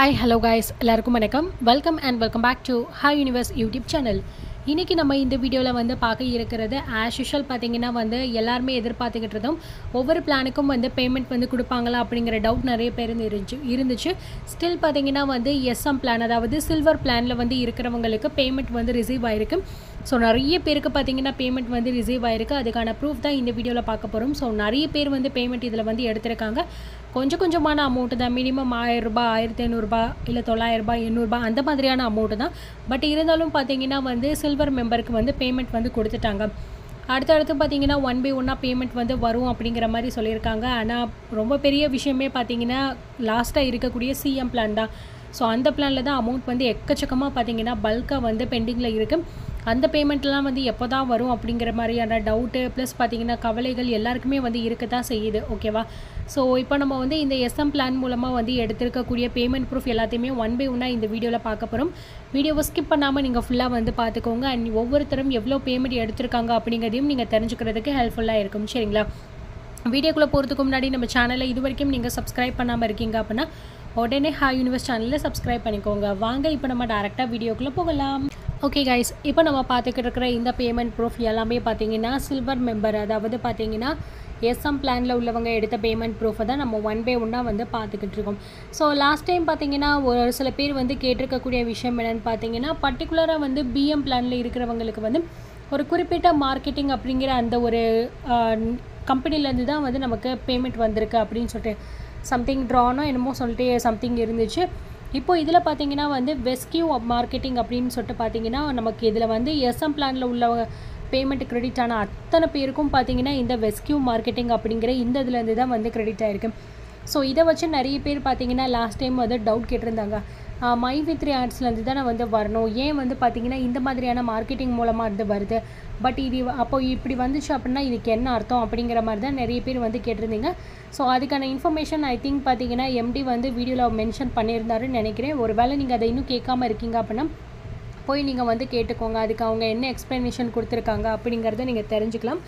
Hi hello guys எல்லாருக்கும் வணக்கம். Welcome and welcome back to hi universe YouTube channel இன்றைக்கி நம்ம இந்த வீடியோவில் வந்து பார்க்க இருக்கிறது ஆஸ் யூஷுவல் பார்த்தீங்கன்னா வந்து எல்லாருமே எதிர்பார்த்துக்கிட்டு இருந்தோம். ஒவ்வொரு பிளானுக்கும் வந்து பேமெண்ட் வந்து கொடுப்பாங்களா அப்படிங்கிற டவுட் நிறைய பேர் இருந்துச்சு இருந்துச்சு. ஸ்டில் பார்த்தீங்கன்னா வந்து எஸ்எம் பிளான் அதாவது சில்வர் பிளானில் வந்து இருக்கிறவங்களுக்கு பேமெண்ட் வந்து ரிசீவ் ஆயிருக்கு. ஸோ நிறைய பேருக்கு பார்த்தீங்கன்னா பேமெண்ட் வந்து ரிசீவ் ஆயிருக்கு. அதுக்கான ப்ரூஃப் தான் இந்த வீடியோவில் பார்க்க போகிறோம் ஸோ நிறைய பேர் வந்து பேமெண்ட் இதில் வந்து எடுத்திருக்காங்க. கொஞ்சம் கொஞ்சமான அமௌண்ட்டு தான் மினிமம் ஆயிரரூபா ஆயிரத்தி ஐநூறுரூபா இல்லை தொள்ளாயிரரூபா எண்ணூறுபா அந்த மாதிரியான அமௌண்ட்டு தான். பட் இருந்தாலும் பார்த்தீங்கன்னா வந்து சில்வர் மெம்பருக்கு வந்து பேமெண்ட் வந்து கொடுத்துட்டாங்க. அடுத்தடுத்து பார்த்தீங்கன்னா ஒன் பை ஒன்னாக பேமெண்ட் வந்து வரும் அப்படிங்கிற மாதிரி சொல்லியிருக்காங்க. ஆனால் ரொம்ப பெரிய விஷயமே பார்த்தீங்கன்னா லாஸ்ட்டாக இருக்கக்கூடிய சிஎம் பிளான் தான். ஸோ அந்த பிளானில் தான் அமௌண்ட் வந்து எக்கச்சக்கமாக பார்த்தீங்கன்னா பல்காக வந்து பெண்டிங்கில் இருக்குது அந்த பேமெண்ட்லாம் வந்து எப்போ தான் வரும் அப்படிங்கிற மாதிரியான டவுட்டு ப்ளஸ் பார்த்தீங்கன்னா கவலைகள் எல்லாருக்குமே வந்து இருக்க தான் செய்யுது ஓகேவா ஸோ இப்போ நம்ம வந்து இந்த எஸ்எம் பிளான் மூலமாக வந்து எடுத்திருக்கக்கூடிய பேமெண்ட் ப்ரூஃப் எல்லாத்தையுமே ஒன் பை ஒன்னாக இந்த வீடியோவில் பார்க்க போகிறோம் வீடியோவை ஸ்கிப் பண்ணாமல் நீங்கள் ஃபுல்லாக வந்து பார்த்துக்கோங்க. அண்ட் ஒவ்வொருத்தரும் எவ்வளோ பேமெண்ட் எடுத்திருக்காங்க அப்படிங்கிறதையும் நீங்கள் தெரிஞ்சுக்கிறதுக்கு ஹெல்ப்ஃபுல்லாக இருக்கும் சரிங்களா? வீடியோக்குள்ளே போகிறதுக்கு முன்னாடி நம்ம சேனலை இது வரைக்கும் நீங்கள் சப்ஸ்கிரைப் பண்ணாமல் இருக்கீங்க அப்படின்னா உடனே ஹாய் யூனிவர்ஸ் சேனலில் சப்ஸ்கிரைப் பண்ணிக்கோங்க. வாங்க இப்போ நம்ம டேரெக்டாக வீடியோக்குள்ளே போகலாம். ஓகே கைஸ் இப்போ நம்ம பார்த்துக்கிட்டு இருக்கிற இந்த பேமெண்ட் ப்ரூஃப் எல்லாமே பார்த்தீங்கன்னா சில்வர் மெம்பர் அதாவது பார்த்தீங்கன்னா எஸ்எம் பிளானில் உள்ளவங்க எடுத்த பேமெண்ட் ப்ரூஃபை தான் நம்ம ஒன் பை ஒன்னாக வந்து பார்த்துக்கிட்டு இருக்கோம். ஸோ லாஸ்ட் டைம் பார்த்தீங்கன்னா ஒரு சில பேர் வந்து கேட்டிருக்கக்கூடிய விஷயம் என்னென்னு பார்த்தீங்கன்னா பர்டிகுலராக வந்து பிஎம் பிளானில் இருக்கிறவங்களுக்கு வந்து ஒரு குறிப்பிட்ட மார்க்கெட்டிங் அப்படிங்கிற அந்த ஒரு கம்பெனிலேருந்து தான் வந்து நமக்கு பேமெண்ட் வந்திருக்கு அப்படின்னு சொல்லிட்டு சம்திங் ட்ரானோ என்னமோ சொல்லிட்டு சம்திங் இருந்துச்சு. இப்போ இதில் பார்த்தீங்கன்னா வந்து வெஸ்கியூ மார்க்கெட்டிங் அப்படின்னு சொல்லிட்டு பார்த்தீங்கன்னா நமக்கு இதில் வந்து எஸ்எம் பிளானில் உள்ளவங்க பேமெண்ட் கிரெடிட் ஆன அத்தனை பேருக்கும் பார்த்தீங்கன்னா இந்த வெஸ்கியூ மார்க்கெட்டிங் அப்படிங்கிற இந்த இதுலேருந்து தான் வந்து கிரெடிட் ஆகிருக்கு ஸோ இதை வச்சு நிறைய பேர் பார்த்தீங்கன்னா லாஸ்ட் டைம் வந்து டவுட் கேட்டிருந்தாங்க. மை வித்ரி ஆட்ஸ்லேருந்து தானே வந்து வரணும். ஏன் வந்து பார்த்தீங்கன்னா இந்த மாதிரியான மார்க்கெட்டிங் மூலமாக இருந்து வருது. பட் இது அப்போ இப்படி வந்துச்சு அப்படின்னா இதுக்கு என்ன அர்த்தம் அப்படிங்கிற மாதிரி தான் நிறைய பேர் வந்து கேட்டிருந்தீங்க. ஸோ அதுக்கான இன்ஃபர்மேஷன் ஐ திங்க் பார்த்தீங்கன்னா எம்டி வந்து வீடியோவில் மென்ஷன் பண்ணியிருந்தாருன்னு நினைக்கிறேன். ஒரு வேளை நீங்கள் அதை இன்னும் கேட்காம இருக்கீங்க அப்படின்னா போய் நீங்கள் வந்து கேட்டுக்கோங்க. அதுக்கு அவங்க என்ன எக்ஸ்ப்ளனேஷன் கொடுத்துருக்காங்க அப்படிங்கிறத நீங்கள் தெரிஞ்சுக்கலாம்.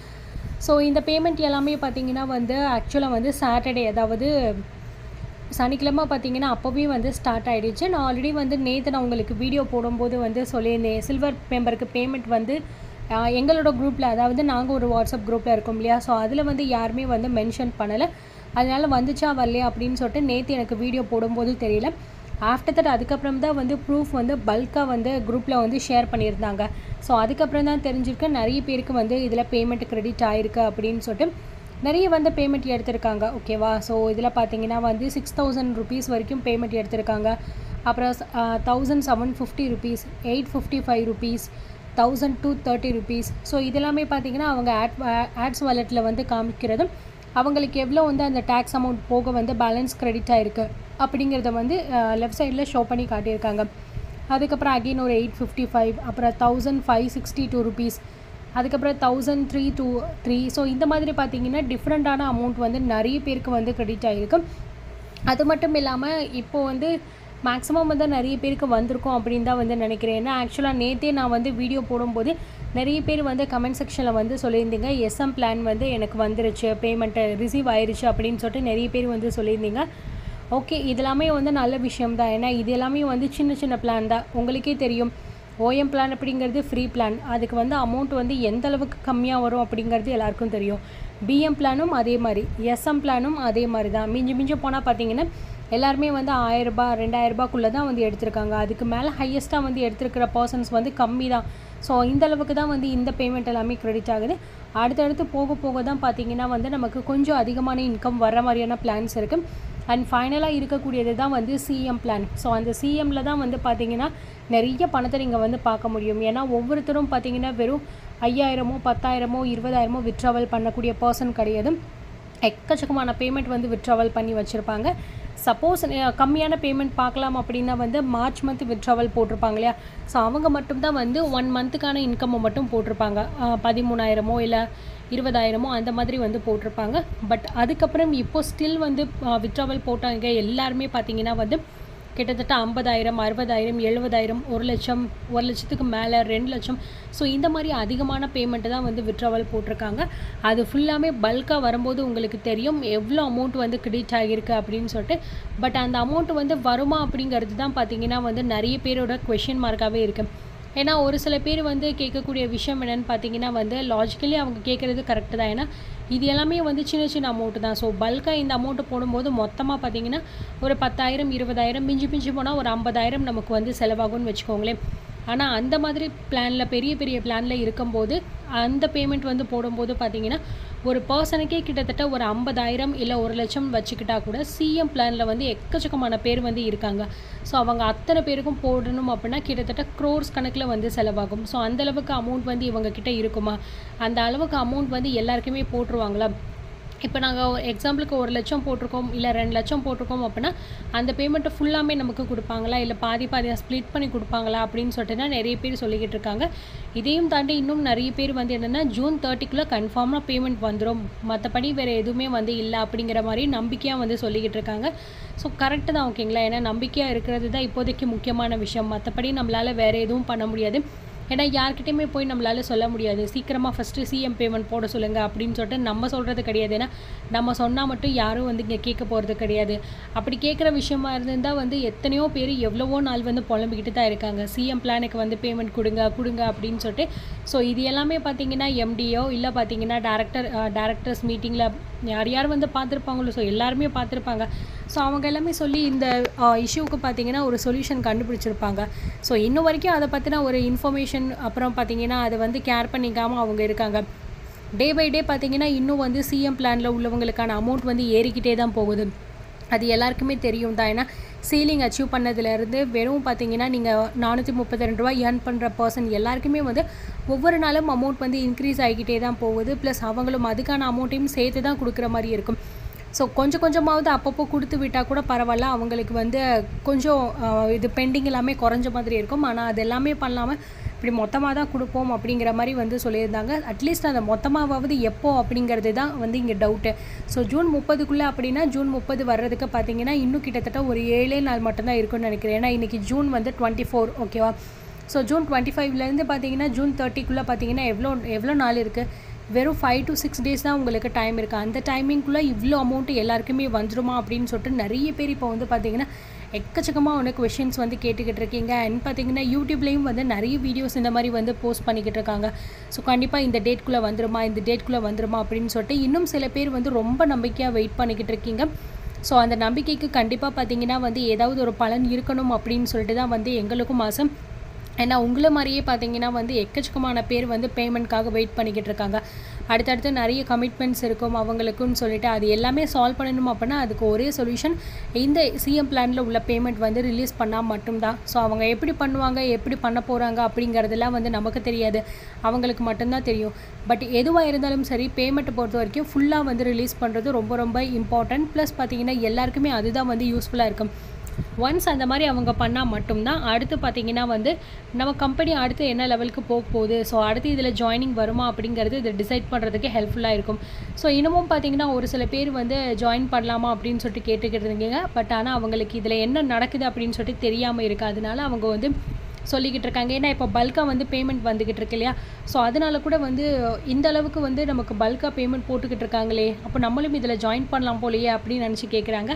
ஸோ இந்த பேமெண்ட் எல்லாமே பார்த்தீங்கன்னா வந்து ஆக்சுவலாக வந்து சாட்டர்டே அதாவது சனிக்கிழமை பார்த்தீங்கன்னா அப்போவே வந்து ஸ்டார்ட் ஆகிடுச்சு நான் ஆல்ரெடி வந்து நேற்று நான் உங்களுக்கு வீடியோ போடும்போது வந்து சொல்லியிருந்தேன். சில்வர் மெம்பருக்கு பேமெண்ட் வந்து எங்களோட குரூப்பில் அதாவது நாங்கள் ஒரு வாட்ஸ்அப் குரூப்பில் இருக்கோம் இல்லையா? ஸோ அதில் வந்து யாருமே வந்து மென்ஷன் பண்ணலை. அதனால் வந்துச்சா வரலையா அப்படின்னு சொல்லிட்டு நேற்று எனக்கு வீடியோ போடும்போது தெரியல. ஆஃப்டர் தட் அதுக்கப்புறம் தான் வந்து ப்ரூஃப் வந்து பல்காக வந்து குரூப்பில் வந்து ஷேர் பண்ணியிருந்தாங்க. ஸோ அதுக்கப்புறம் தான் தெரிஞ்சிருக்கு. நிறைய பேருக்கு வந்து இதில் பேமெண்ட் க்ரெடிட் ஆயிருக்கு அப்படின்னு சொல்லிட்டு. நிறைய வந்து பேமெண்ட் எடுத்திருக்காங்க ஓகேவா ஸோ இதில் பார்த்தீங்கன்னா வந்து சிக்ஸ் தௌசண்ட் ருபீஸ் வரைக்கும் பேமெண்ட் எடுத்திருக்காங்க. அப்புறம் thousand seven fifty rupees eight fifty five rupees thousand two thirty rupees so இதெல்லாமே பார்த்தீங்கன்னா அவங்க ஆட் ஆட்ஸ் வாலெட்டில் வந்து காமிக்கிறதும் அவங்களுக்கு எவ்வளோ வந்து அந்த டேக்ஸ் அமௌண்ட் போக வந்து பேலன்ஸ் க்ரெடிட் ஆகிருக்கு அப்படிங்கிறத வந்து லெஃப்ட் சைடில் ஷோ பண்ணி காட்டியிருக்காங்க. அதுக்கப்புறம் அகெயின் ஒரு எயிட் ஃபிஃப்டி ஃபைவ் அப்புறம் thousand five sixty two rupees அதுக்கப்புறம் thousand three two three so இந்த மாதிரி பார்த்தீங்கன்னா டிஃப்ரெண்ட்டான அமௌண்ட் வந்து நிறைய பேருக்கு வந்து கிரெடிட் ஆகிருக்கு அது மட்டும் இல்லாமல் இப்போது வந்து மேக்ஸிமம் வந்து நிறைய பேருக்கு வந்திருக்கும் அப்படின்னு தான் வந்து நினைக்கிறேன். ஏன்னா ஆக்சுவலாக நேற்றே நான் வந்து வீடியோ போடும்போது நிறைய பேர் வந்து கமெண்ட் செக்ஷனில் வந்து சொல்லியிருந்தீங்க. எஸ்எம் பிளான் வந்து எனக்கு வந்துருச்சு பேமெண்ட்டு ரிசீவ் ஆயிருச்சு அப்படின்னு சொல்லிட்டு நிறைய பேர் வந்து சொல்லியிருந்தீங்க. ஓகே இதெல்லாமே வந்து நல்ல விஷயம் தான். ஏன்னா இது எல்லாமே வந்து சின்ன சின்ன பிளான் தான். உங்களுக்கே தெரியும். ஓஎம் பிளான் அப்படிங்கிறது ஃப்ரீ பிளான் அதுக்கு வந்து அமௌண்ட் வந்து எந்த அளவுக்கு கம்மியாக வரும் அப்படிங்கிறது எல்லாருக்கும் தெரியும். பிஎம் பிளானும் அதே மாதிரி. எஸ்எம் பிளானும் அதே மாதிரி தான். மிஞ்சி மிஞ்சி போனால் பார்த்தீங்கன்னா எல்லாருமே வந்து ஆயிரரூபா ரெண்டாயிரரூபாக்குள்ளே தான் வந்து எடுத்திருக்காங்க. அதுக்கு மேலே ஹையஸ்ட்டாக வந்து எடுத்திருக்கிற பர்சன்ஸ் வந்து கம்மி தான். ஸோ இந்த அளவுக்கு தான் வந்து இந்த பேமெண்ட் எல்லாமே க்ரெடிட் ஆகுது. அடுத்தடுத்து போக போக தான் பார்த்தீங்கன்னா வந்து நமக்கு கொஞ்சம் அதிகமான இன்கம் வர மாதிரியான பிளான்ஸ் இருக்குது அண்ட் ஃபைனலாக இருக்கக்கூடியது தான் வந்து சிஎம் பிளான் ஸோ அந்த சிஎம்மில் தான் வந்து பார்த்திங்கன்னா நிறைய பணத்தை நீங்கள் வந்து பார்க்க முடியும். ஏன்னா ஒவ்வொருத்தரும் பார்த்திங்கன்னா வெறும் ஐயாயிரமோ பத்தாயிரமோ இருபதாயிரமோ விட்ராவல் பண்ணக்கூடிய பர்சன் கிடையாது. எக்கச்சக்கமான பேமெண்ட் வந்து விட்ராவல் பண்ணி வச்சுருப்பாங்க. சப்போஸ் கம்மியான பேமெண்ட் பார்க்கலாம் அப்படின்னா வந்து மார்ச் மந்த் விட்ராவல் போட்டிருப்பாங்க இல்லையா? ஸோ அவங்க மட்டும்தான் வந்து ஒன் மந்த்துக்கான இன்கம்மை மட்டும் போட்டிருப்பாங்க. பதிமூணாயிரமோ இல்லை இருபதாயிரமோ அந்த மாதிரி வந்து போட்டிருப்பாங்க. பட் அதுக்கப்புறம் இப்போ ஸ்டில் வந்து விட்ராவல் போட்டாங்க. எல்லாருமே பார்த்தீங்கன்னா வந்து கிட்டத்தட்ட ஐம்பதாயிரம் அறுபதாயிரம் எழுபதாயிரம் ஒரு லட்சம் ஒரு லட்சத்துக்கு மேலே ரெண்டு லட்சம். ஸோ இந்த மாதிரி அதிகமான பேமெண்ட்டு தான் வந்து விட்ராவல் போட்டிருக்காங்க. அது ஃபுல்லாமே பல்காக வரும்போது உங்களுக்கு தெரியும் எவ்வளோ அமௌண்ட் வந்து கிரெடிட் ஆகியிருக்கு அப்படின்னு சொல்லிட்டு. பட் அந்த அமௌண்ட் வந்து வருமா அப்படிங்கிறது தான் பார்த்தீங்கன்னா வந்து நிறைய பேரோட கொஷின் மார்க்காகவே இருக்குது ஏன்னா ஒரு சில பேர் வந்து கேட்கக்கூடிய விஷயம் என்னென்னு பார்த்தீங்கன்னா வந்து லாஜிக்கலி அவங்க கேட்குறது கரெக்டு தான். ஏன்னா இது எல்லாமே வந்து சின்ன சின்ன அமௌண்ட்டு தான். ஸோ பல்காக இந்த அமௌண்ட்டு போடும்போது மொத்தமாக பார்த்தீங்கன்னா ஒரு பத்தாயிரம் இருபதாயிரம் மிஞ்சி மிஞ்சி போனால் ஒரு ஐம்பதாயிரம் நமக்கு வந்து செலவாகும்னு வச்சுக்கோங்களேன். ஆனால் அந்த மாதிரி பிளானில் பெரிய பெரிய பிளானில் இருக்கும்போது அந்த பேமெண்ட் வந்து போடும்போது பார்த்தீங்கன்னா ஒரு பர்சனுக்கே கிட்டத்தட்ட ஒரு ஐம்பதாயிரம் இல்லை ஒரு லட்சம் வச்சுக்கிட்டா கூட சிஎம் பிளானில் வந்து எக்கச்சக்கமான பேர் வந்து இருக்காங்க. ஸோ அவங்க அத்தனை பேருக்கும் போடணும் அப்படின்னா கிட்டத்தட்ட க்ரோர்ஸ் கணக்கில் வந்து செலவாகும். ஸோ அந்தளவுக்கு அமௌண்ட் வந்து இவங்கக்கிட்ட இருக்குமா? அந்த அளவுக்கு அமௌண்ட் வந்து எல்லாருக்குமே போட்டுருவாங்களா? இப்போ நாங்கள் எக்ஸாம்பிளுக்கு ஒரு லட்சம் போட்டிருக்கோம் இல்லை ரெண்டு லட்சம் போட்டிருக்கோம் அப்படின்னா அந்த பேமெண்ட்டை ஃபுல்லாமே நமக்கு கொடுப்பாங்களா? இல்லை பாதி பாதியாக ஸ்ப்ளிட் பண்ணி கொடுப்பாங்களா? அப்படின்னு சொல்லிட்டு தான் நிறைய பேர் சொல்லிக்கிட்டு இருக்காங்க. இதையும் தாண்டி இன்னும் நிறைய பேர் வந்து என்னென்னா ஜூன் தேர்ட்டிக்குள்ளே கன்ஃபார்மாக பேமெண்ட் வந்துடும் மற்றபடி வேறு எதுவுமே வந்து இல்லை அப்படிங்கிற மாதிரி நம்பிக்கையாக வந்து சொல்லிக்கிட்டு இருக்காங்க. ஸோ கரெக்டு தான் ஓகேங்களா ஏன்னா நம்பிக்கையாக இருக்கிறது தான் இப்போதைக்கு முக்கியமான விஷயம். மற்றபடி நம்மளால் வேறு எதுவும் பண்ண முடியாது. ஏன்னா யார்கிட்டையுமே போய் நம்மளால சொல்ல முடியாது. சீக்கிரமாக ஃபஸ்ட்டு சிஎம் பேமெண்ட் போட சொல்லுங்கள் அப்படின்னு சொல்லிட்டு நம்ம சொல்கிறது கிடையாது. ஏன்னா நம்ம சொன்னால் மட்டும் யாரும் வந்து இங்கே கேட்க போகிறது கிடையாது. அப்படி கேட்குற விஷயமா இருந்திருந்தால் வந்து எத்தனையோ பேர் எவ்வளவோ நாள் வந்து புலம்பிக்கிட்டு தான் இருக்காங்க. சிஎம் பிளானுக்கு வந்து பேமெண்ட் கொடுங்க கொடுங்க அப்படின்னு சொல்லிட்டு. ஸோ இது எல்லாமே பார்த்தீங்கன்னா எம்டிஓ இல்லை பார்த்தீங்கன்னா டேரக்டர் டேரக்டர்ஸ் மீட்டிங்கில் யார் யார் வந்து பார்த்துருப்பாங்களோ ஸோ எல்லாருமே பார்த்துருப்பாங்க. ஸோ அவங்க எல்லாமே சொல்லி இந்த இஷ்யூவுக்கு பார்த்தீங்கன்னா ஒரு சொல்யூஷன் கண்டுபிடிச்சிருப்பாங்க. ஸோ இன்ன வரைக்கும் அதை பற்றின ஒரு இன்ஃபர்மேஷன் அப்புறம் பார்த்தீங்கன்னா அதை வந்து கேர் பண்ணிக்காமல் அவங்க இருக்காங்க. டே பை டே பார்த்தீங்கன்னா இன்னும் வந்து சிஎம் பிளானில் உள்ளவங்களுக்கான அமௌண்ட் வந்து ஏறிக்கிட்டே தான் போகுது. அது எல்லாருக்குமே தெரியும் தான். ஏன்னா சீலிங் அச்சீவ் பண்ணதுலேருந்து வெறும் பார்த்தீங்கன்னா நீங்கள் நானூற்றி முப்பத்தி ரெண்டு ரூபா ஏர்ன் பண்ணுற பர்சன் எல்லாருக்குமே வந்து ஒவ்வொரு நாளும் அமௌண்ட் வந்து இன்க்ரீஸ் ஆகிக்கிட்டே தான் போகுது. ப்ளஸ் அவங்களும் அதுக்கான அமௌண்ட்டையும் சேர்த்து தான் கொடுக்குற மாதிரி இருக்கும். ஸோ கொஞ்சம் கொஞ்சமாவது அப்பப்போ கொடுத்து விட்டால் கூட பரவாயில்ல. அவங்களுக்கு வந்து கொஞ்சம் இது பெண்டிங் எல்லாமே குறைஞ்ச மாதிரி இருக்கும். ஆனால் அது எல்லாமே பண்ணாமல் இப்படி மொத்தமாக தான் கொடுப்போம் அப்படிங்கிற மாதிரி வந்து சொல்லியிருந்தாங்க. அட்லீஸ்ட் அந்த மொத்தமாவது எப்போ அப்படிங்கிறது தான் வந்து இங்கே டவுட்டு ஸோ ஜூன் முப்பதுக்குள்ளே அப்படின்னா ஜூன் முப்பது வர்றதுக்கு பார்த்தீங்கன்னா இன்னும் கிட்டத்தட்ட ஒரு ஏழே நாள் மட்டும்தான் இருக்கும்னு நினைக்கிறேன். ஏன்னா இன்றைக்கி ஜூன் வந்து டுவெண்ட்டி ஃபோர் ஓகேவா ஸோ ஜூன் டுவெண்ட்டி ஃபைவ்லேருந்து பார்த்தீங்கன்னா ஜூன் தேர்ட்டிக்குள்ளே பார்த்தீங்கன்னா எவ்வளோ எவ்வளோ நாள் இருக்குது வெறும் ஃபைவ் டு சிக்ஸ் டேஸ் தான் உங்களுக்கு டைம் இருக்குது அந்த டைமிங்குள்ளே இவ்வளோ அமௌண்ட்டு எல்லாருக்குமே வந்துடுமா அப்படின்னு சொல்லிட்டு நிறைய பேர் இப்போ வந்து பார்த்தீங்கன்னா எக்கச்சக்கமாக உனக்கு கொஷின்ஸ் வந்து கேட்டுக்கிட்டு இருக்கீங்க. அண்ட் பார்த்தீங்கன்னா யூடியூப்லேயும் வந்து நிறைய வீடியோஸ் இந்த மாதிரி வந்து போஸ்ட் பண்ணிக்கிட்டு இருக்காங்க. ஸோ கண்டிப்பாக இந்த டேட்குள்ளே வந்துருமா இந்த டேட்குள்ளே வந்துருமா அப்படின்னு சொல்லிட்டு இன்னும் சில பேர் வந்து ரொம்ப நம்பிக்கையாக வெயிட் பண்ணிக்கிட்டு இருக்கீங்க. ஸோ அந்த நம்பிக்கைக்கு கண்டிப்பாக பார்த்தீங்கன்னா வந்து ஏதாவது ஒரு பலன் இருக்கணும் அப்படின்னு சொல்லிட்டு தான் வந்து எங்களுக்கும் ஆசை. ஏன்னா உங்களை மாதிரியே பார்த்தீங்கன்னா வந்து எக்கச்சக்கமான பேர் வந்து பேமெண்ட்காக வெயிட் பண்ணிக்கிட்டு இருக்காங்க. அடுத்தடுத்து நிறைய கமிட்மெண்ட்ஸ் இருக்கும் அவங்களுக்குன்னு சொல்லிட்டு அது எல்லாமே சால்வ் பண்ணணும் அப்படின்னா அதுக்கு ஒரே சொல்யூஷன் இந்த சிஎம் பிளானில் உள்ள பேமெண்ட் வந்து ரிலீஸ் பண்ணால் மட்டும்தான். ஸோ அவங்க எப்படி பண்ணுவாங்க எப்படி பண்ண போகிறாங்க அப்படிங்கிறதெல்லாம் வந்து நமக்கு தெரியாது. அவங்களுக்கு மட்டும்தான் தெரியும். பட் எதுவாக இருந்தாலும் சரி பேமெண்ட்டை பொறுத்த வரைக்கும் ஃபுல்லாக வந்து ரிலீஸ் பண்ணுறது ரொம்ப ரொம்ப இம்பார்ட்டன்ட் ப்ளஸ் பார்த்தீங்கன்னா எல்லாருக்குமே அதுதான் வந்து யூஸ்ஃபுல்லாக இருக்கும். ஒன்ஸ் அந்த மாதிரி அவங்க பண்ணால் மட்டும்தான். அடுத்து பார்த்தீங்கன்னா வந்து நம்ம கம்பெனி அடுத்து என்ன லெவலுக்கு போக போகுது? ஸோ அடுத்து இதில் ஜாயினிங் வருமா அப்படிங்கிறது இதை டிசைட் பண்ணுறதுக்கு ஹெல்ப்ஃபுல்லாக இருக்கும். ஸோ இன்னமும் பார்த்தீங்கன்னா ஒரு சில பேர் வந்து ஜாயின் பண்ணலாமா அப்படின்னு சொல்லிட்டு கேட்டுக்கிட்டு இருந்தீங்க. பட் ஆனால் அவங்களுக்கு இதில் என்ன நடக்குது அப்படின்னு சொல்லிட்டு தெரியாமல் இருக்குது அதனால அவங்க வந்து சொல்லிக்கிட்டு இருக்காங்க ஏன்னா இப்போ பல்காக வந்து பேமெண்ட் வந்துக்கிட்டு இருக்கு இல்லையா ஸோ அதனால கூட வந்து இந்த அளவுக்கு வந்து நமக்கு பல்காக பேமெண்ட் போட்டுக்கிட்டு இருக்காங்களே அப்போ நம்மளும் இதில் ஜாயின் பண்ணலாம் போலையே அப்படின்னு நினச்சி கேட்குறாங்க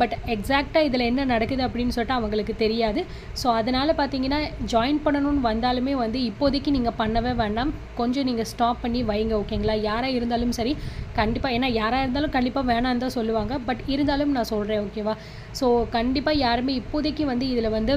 பட் எக்ஸாக்டாக இதில் என்ன நடக்குது அப்படின்னு சொல்லிட்டு அவங்களுக்கு தெரியாது. ஸோ அதனால் பார்த்தீங்கன்னா ஜாயின் பண்ணணும்னு வந்தாலுமே வந்து இப்போதைக்கு நீங்கள் பண்ணவே வேண்டாம். கொஞ்சம் நீங்கள் ஸ்டாப் பண்ணி வைங்க ஓகேங்களா யாராக இருந்தாலும் சரி கண்டிப்பாக ஏன்னா யாராக இருந்தாலும் கண்டிப்பாக வேணான்னு தான் சொல்லுவாங்க. பட் இருந்தாலும் நான் சொல்கிறேன் ஓகேவா ஸோ கண்டிப்பாக யாருமே இப்போதைக்கு வந்து இதில் வந்து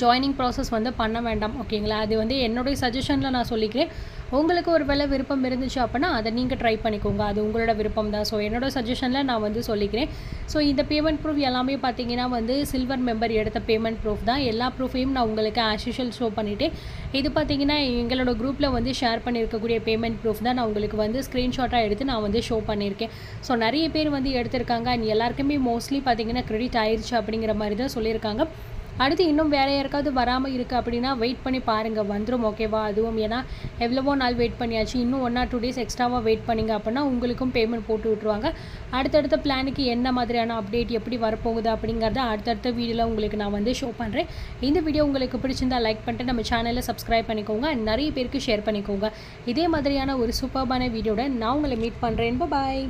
ஜாயினிங் ப்ராசஸ் வந்து பண்ண வேண்டாம் ஓகேங்களா? அது வந்து என்னுடைய சஜஷனில் நான் சொல்லிக்கிறேன். உங்களுக்கு ஒரு வேலை விருப்பம் இருந்துச்சு அப்படின்னா அதை நீங்கள் ட்ரை பண்ணிக்கோங்க. அது உங்களோட விருப்பம் தான். ஸோ என்னோட சஜஷனில் நான் வந்து சொல்லிக்கிறேன். ஸோ இந்த பேமெண்ட் ப்ரூஃப் எல்லாமே பார்த்தீங்கன்னா வந்து சில்வர் மெம்பர் எடுத்த பேமெண்ட் ப்ரூஃப் தான். எல்லா ப்ரூஃபையும் நான் உங்களுக்கு ஆஷிஷியல் ஷோ பண்ணிவிட்டேன் இது பார்த்தீங்கன்னா எங்களோட குரூப்பில் வந்து ஷேர் பண்ணியிருக்கக்கூடிய பேமெண்ட் ப்ரூஃப் தான் நான் உங்களுக்கு வந்து ஸ்க்ரீன்ஷாட்டாக எடுத்து நான் வந்து ஷோ பண்ணியிருக்கேன் ஸோ நிறைய பேர் வந்து எடுத்திருக்காங்க. அண்ட் எல்லாருக்குமே மோஸ்ட்லி பார்த்தீங்கன்னா கிரெடிட் ஆயிடுச்சு அப்படிங்கிற மாதிரி தான் சொல்லியிருக்காங்க. அடுத்து இன்னும் வேறு யாருக்காவது வராமல் இருக்குது அப்படின்னா வெயிட் பண்ணி பாருங்கள் வந்துடும் ஓகேவா அதுவும் ஏன்னா எவ்வளவோ நாள் வெயிட் பண்ணியாச்சு. இன்னும் ஒன் ஆர் டூ டேஸ் எக்ஸ்ட்ராவாக வெயிட் பண்ணிங்க அப்படின்னா உங்களுக்கும் பேமெண்ட் போட்டு விட்ருவாங்க அடுத்தடுத்த பிளானுக்கு என்ன மாதிரியான அப்டேட் எப்படி வரப்போகுது அப்படிங்கிறத அடுத்தடுத்த வீடியோவில் உங்களுக்கு நான் வந்து ஷோ பண்ணுறேன் இந்த வீடியோ உங்களுக்கு பிடிச்சிருந்தா லைக் பண்ணிட்டு நம்ம சேனலை சப்ஸ்கிரைப் பண்ணிக்கோங்க. நிறைய பேருக்கு ஷேர் பண்ணிக்கோங்க. இதே மாதிரியான ஒரு சூப்பர்பான வீடியோட நான் உங்களை மீட் பண்ணுறேன் பாய்